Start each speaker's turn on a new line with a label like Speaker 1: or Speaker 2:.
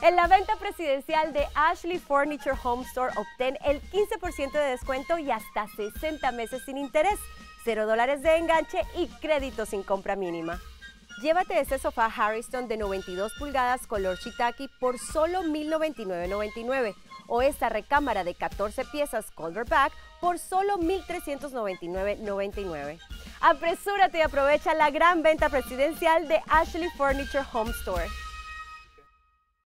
Speaker 1: En la venta presidencial de Ashley Furniture Home Store obtén el 15% de descuento y hasta 60 meses sin interés, 0 dólares de enganche y crédito sin compra mínima. Llévate este sofá Harrison de 92 pulgadas color shiitake por solo $1,099.99 o esta recámara de 14 piezas Colderback por solo $1,399.99. Apresúrate y aprovecha la gran venta presidencial de Ashley Furniture Home Store.